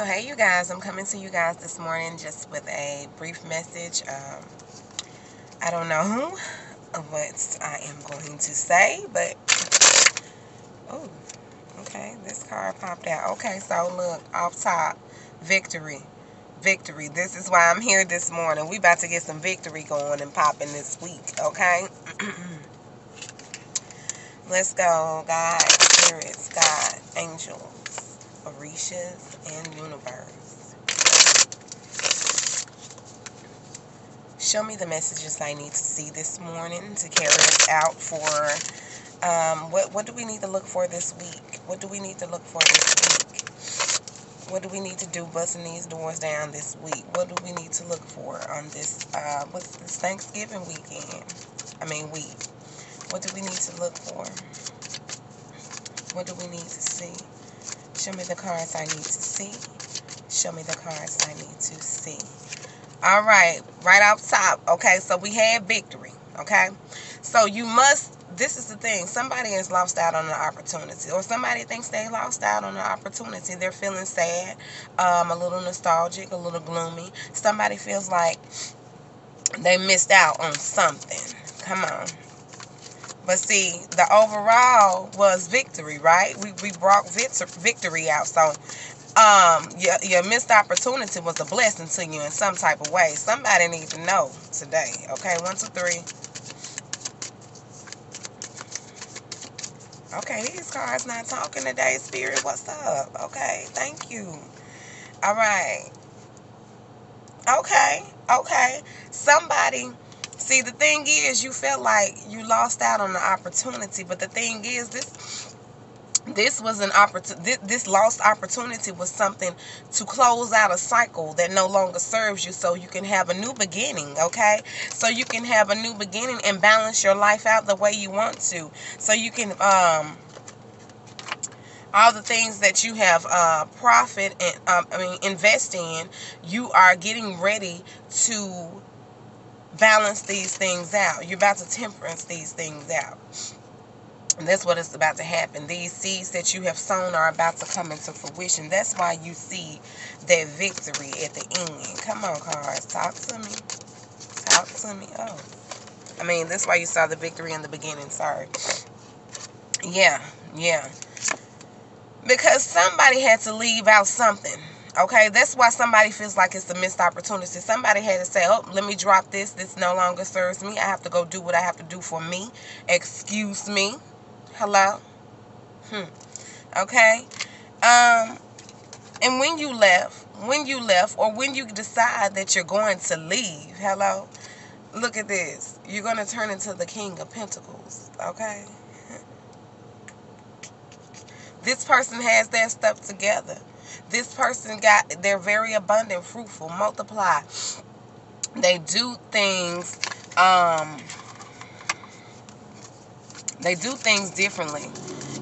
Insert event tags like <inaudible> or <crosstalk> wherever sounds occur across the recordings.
So hey you guys, I'm coming to you guys this morning just with a brief message. Um, I don't know <laughs> what I am going to say, but oh, okay, this card popped out. Okay, so look, off top, victory. Victory. This is why I'm here this morning. We about to get some victory going and popping this week, okay? <clears throat> Let's go, God, spirits, God, angels. Orishas, and universe. Show me the messages I need to see this morning to carry us out for um, what what do we need to look for this week? What do we need to look for this week? What do we need to do busting these doors down this week? What do we need to look for on this uh, what's this Thanksgiving weekend? I mean week. What do we need to look for? What do we need to see? Show me the cards I need to see. Show me the cards I need to see. All right, right off top. Okay, so we had victory. Okay, so you must. This is the thing. Somebody has lost out on an opportunity, or somebody thinks they lost out on an opportunity. They're feeling sad, um, a little nostalgic, a little gloomy. Somebody feels like they missed out on something. Come on. But see, the overall was victory, right? We, we brought victory out. So um, your, your missed opportunity was a blessing to you in some type of way. Somebody needs to know today. Okay, one, two, three. Okay, these cards not talking today, Spirit. What's up? Okay, thank you. All right. Okay, okay. Somebody See, the thing is, you felt like you lost out on the opportunity, but the thing is, this this was an opportunity. This lost opportunity was something to close out a cycle that no longer serves you, so you can have a new beginning. Okay, so you can have a new beginning and balance your life out the way you want to, so you can um all the things that you have uh, profit and um, I mean invest in, you are getting ready to balance these things out. You're about to temperance these things out. And that's what is about to happen. These seeds that you have sown are about to come into fruition. That's why you see that victory at the end. Come on, cards. Talk to me. Talk to me. Oh. I mean, that's why you saw the victory in the beginning. Sorry. Yeah. Yeah. Because somebody had to leave out something. Okay, that's why somebody feels like it's a missed opportunity. Somebody had to say, oh, let me drop this. This no longer serves me. I have to go do what I have to do for me. Excuse me. Hello? Hmm. Okay? Um, and when you left, when you left, or when you decide that you're going to leave, hello? Look at this. You're going to turn into the King of Pentacles. Okay? <laughs> This person has their stuff together. This person got, they're very abundant, fruitful, multiply. They do things, um, they do things differently.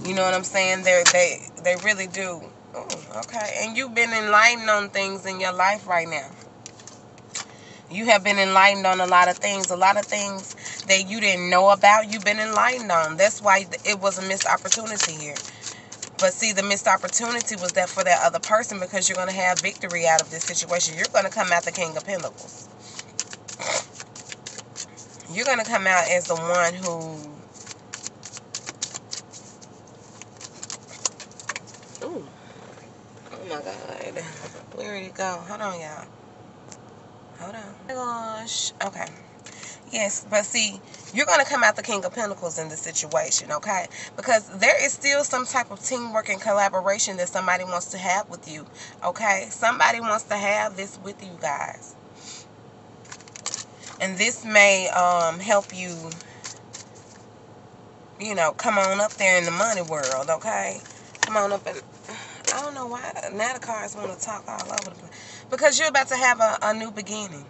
You know what I'm saying? They they they really do. Ooh, okay. And you've been enlightened on things in your life right now. You have been enlightened on a lot of things. A lot of things that you didn't know about, you've been enlightened on. That's why it was a missed opportunity here. But see, the missed opportunity was that for that other person because you're going to have victory out of this situation. You're going to come out the King of Pentacles. You're going to come out as the one who... Oh my God. Where did it go? Hold on, y'all. Hold on. Oh my gosh. Okay. Yes, but see, you're going to come out the King of Pentacles in this situation, okay? Because there is still some type of teamwork and collaboration that somebody wants to have with you, okay? Somebody wants to have this with you guys. And this may um, help you, you know, come on up there in the money world, okay? Come on up and... I don't know why now the cards want to talk all over the place. Because you're about to have a, a new beginning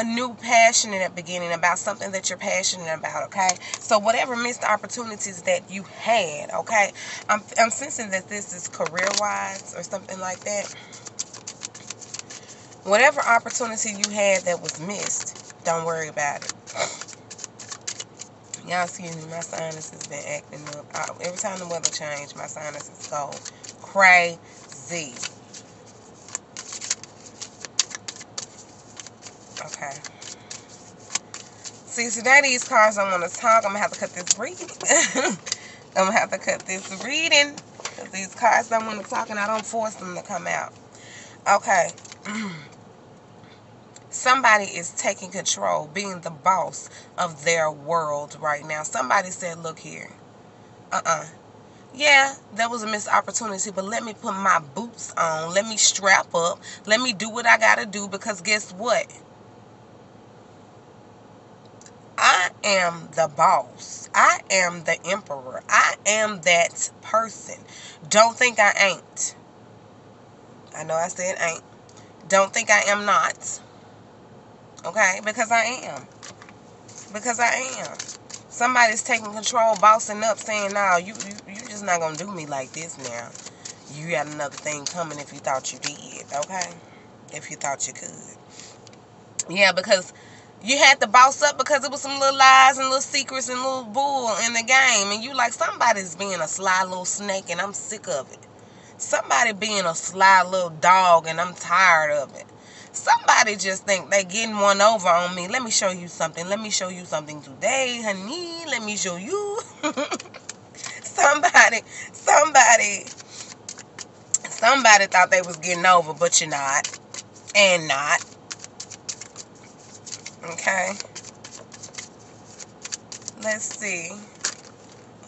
a new passion in the beginning about something that you're passionate about, okay? So whatever missed opportunities that you had, okay? I'm, I'm sensing that this is career-wise or something like that. Whatever opportunity you had that was missed, don't worry about it. Y'all excuse me, my sinus has been acting up. I, every time the weather change, my sinuses go crazy. Okay. See, today these cards I'm going to talk. I'm going to have to cut this reading. I'm going to have to cut this reading. Because these cards want to talk and I don't force them to come out. Okay. <clears throat> Somebody is taking control, being the boss of their world right now. Somebody said, look here. Uh-uh. Yeah, that was a missed opportunity, but let me put my boots on. Let me strap up. Let me do what I got to do because guess what? I am the boss. I am the emperor. I am that person. Don't think I ain't. I know I said ain't. Don't think I am not. Okay? Because I am. Because I am. Somebody's taking control, bossing up, saying, no, you, you, you just not going to do me like this now. You got another thing coming if you thought you did. Okay? If you thought you could. Yeah, because you had to boss up because it was some little lies and little secrets and little bull in the game. And you like, somebody's being a sly little snake and I'm sick of it. Somebody being a sly little dog and I'm tired of it. Somebody just think they getting one over on me. Let me show you something. Let me show you something today, honey. Let me show you. <laughs> somebody, somebody, somebody thought they was getting over, but you're not. And not. Okay. Let's see.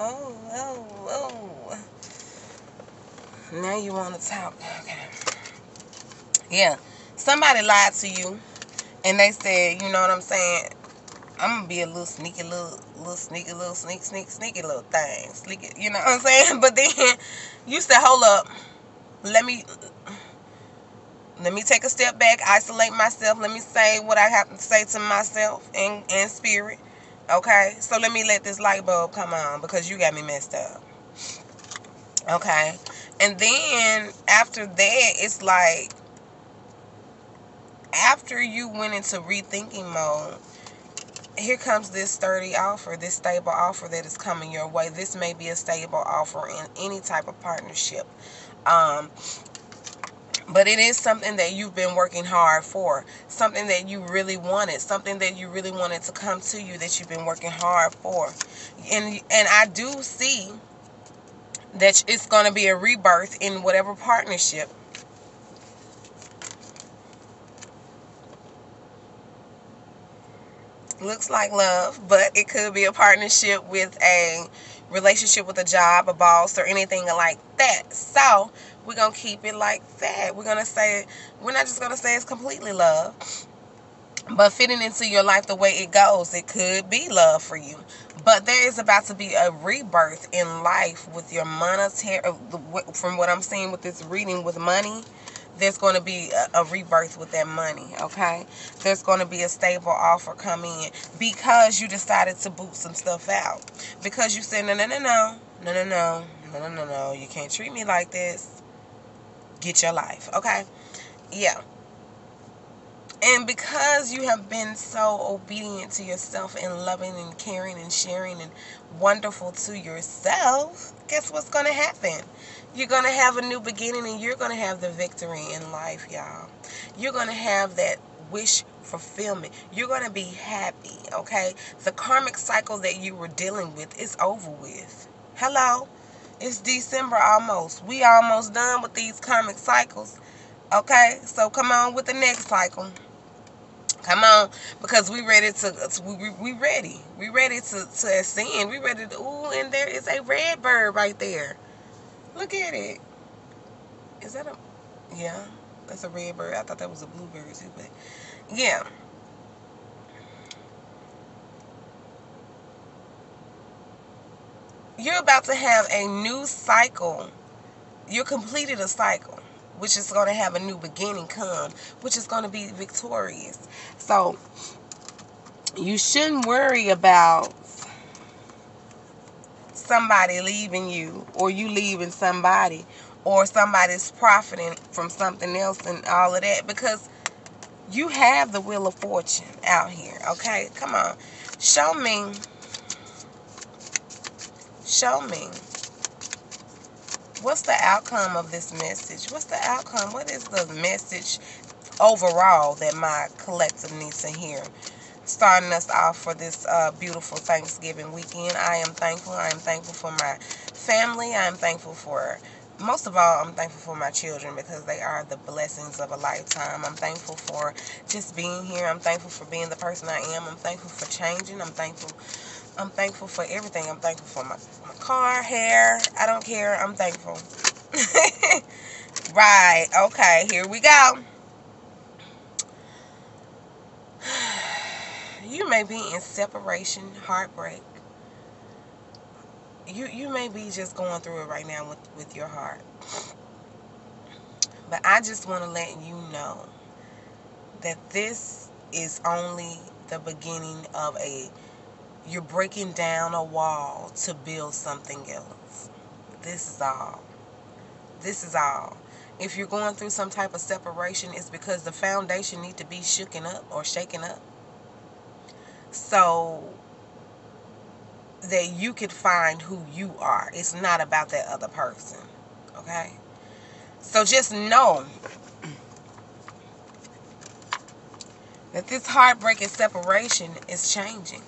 Oh, oh, oh. Now you want to talk. Okay. Yeah. Somebody lied to you. And they said, you know what I'm saying? I'm to be a little sneaky, little, little sneaky, little sneak, sneak, sneaky little thing. Sneaky, you know what I'm saying? <laughs> But then you said, hold up. Let me let me take a step back, isolate myself. Let me say what I have to say to myself in, in spirit. Okay? So let me let this light bulb come on because you got me messed up. Okay? And then after that, it's like after you went into rethinking mode, here comes this sturdy offer, this stable offer that is coming your way. This may be a stable offer in any type of partnership. Um, but it is something that you've been working hard for, something that you really wanted, something that you really wanted to come to you that you've been working hard for. And and I do see that it's going to be a rebirth in whatever partnership. Looks like love, but it could be a partnership with a relationship with a job, a boss, or anything like that. So, we're to keep it like that. We're to say, we're not just to say it's completely love, but fitting into your life the way it goes. It could be love for you. But there is about to be a rebirth in life with your monetary, uh, from what I'm seeing with this reading with money there's going to be a, a, rebirth with that money, okay? There's going to be a stable offer come in because you decided to boot some stuff out. Because you said, no, no, no, no, no, no, no, no, no, no, no, you can't treat me like this get your life. Okay? Yeah. And because you have been so obedient to yourself and loving and caring and sharing and wonderful to yourself, guess what's going to happen? You're going to have a new beginning and you're going to have the victory in life, y'all. You're going to have that wish fulfillment. You're going to be happy, okay? The karmic cycle that you were dealing with is over with. Hello? It's December almost. We almost done with these karmic cycles. Okay? So come on with the next cycle. Come on, because we ready to, we, we ready. We ready to, to ascend. We ready to, ooh, and there is a red bird right there. Look at it. Is that a, yeah, that's a red bird. I thought that was a bluebird too, but yeah. You're about to have a new cycle. You completed a cycle, which is going to have a new beginning come, which is going to be victorious. So you shouldn't worry about somebody leaving you or you leaving somebody or somebody's profiting from something else and all of that because you have the wheel of fortune out here okay come on show me Show me. What's the outcome of this message? What's the outcome? What is the message overall that my collective needs to hear. Starting us off for this uh, beautiful Thanksgiving weekend. I am thankful. I am thankful for my family. I am thankful for most of all, I'm thankful for my children because they are the blessings of a lifetime. I'm thankful for just being here. I'm thankful for being the person I am. I'm thankful for changing. I'm thankful. I'm thankful for everything. I'm thankful for my, my car, hair. I don't care. I'm thankful. <laughs> right. Okay. Here we go. <sighs> You may be in separation, heartbreak, you you may be just going through it right now with with your heart but i just want to let you know that this is only the beginning of a you're breaking down a wall to build something else this is all this is all if you're going through some type of separation it's because the foundation need to be shooken up or shaken up so that you could find who you are. It's not about that other person. Okay? So just know that this heartbreak and separation is changing.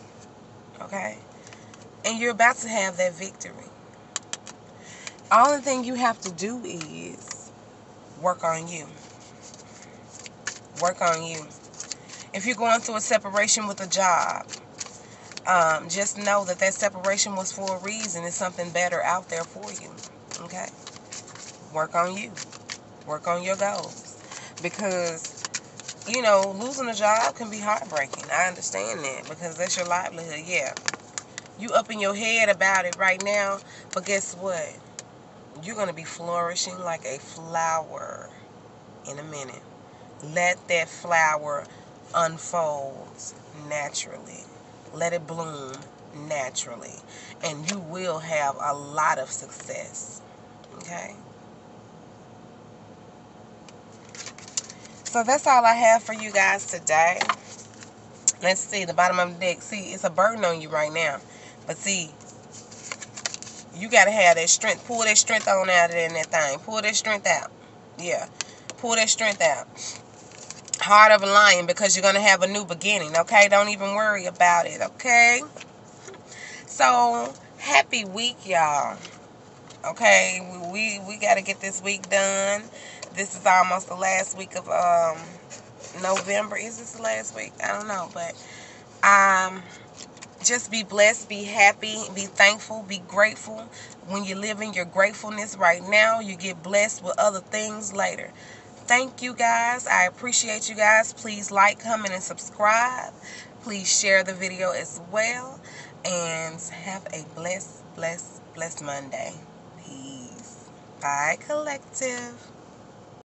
Okay? And you're about to have that victory. All the thing you have to do is work on you. Work on you. If you're going through a separation with a job, um, just know that that separation was for a reason. It's something better out there for you. Okay? Work on you. Work on your goals. Because, you know, losing a job can be heartbreaking. I understand that because that's your livelihood. Yeah. You up in your head about it right now, but guess what? You're going to be flourishing like a flower in a minute. Let that flower unfold naturally. Let it bloom naturally. And you will have a lot of success. Okay? So that's all I have for you guys today. Let's see, the bottom of the deck. See, it's a burden on you right now. But see, you got to have that strength. Pull that strength on out of that thing. Pull that strength out. Yeah. Pull that strength out heart of a lion because you're going to have a new beginning, okay? Don't even worry about it, okay? So, happy week, y'all. Okay, we we got to get this week done. This is almost the last week of um November. Is this the last week? I don't know, but um just be blessed, be happy, be thankful, be grateful. When you live in your gratefulness right now, you get blessed with other things later thank you guys. I appreciate you guys. Please like, comment, and subscribe. Please share the video as well. And have a blessed, blessed, blessed Monday. Peace. Bye, collective.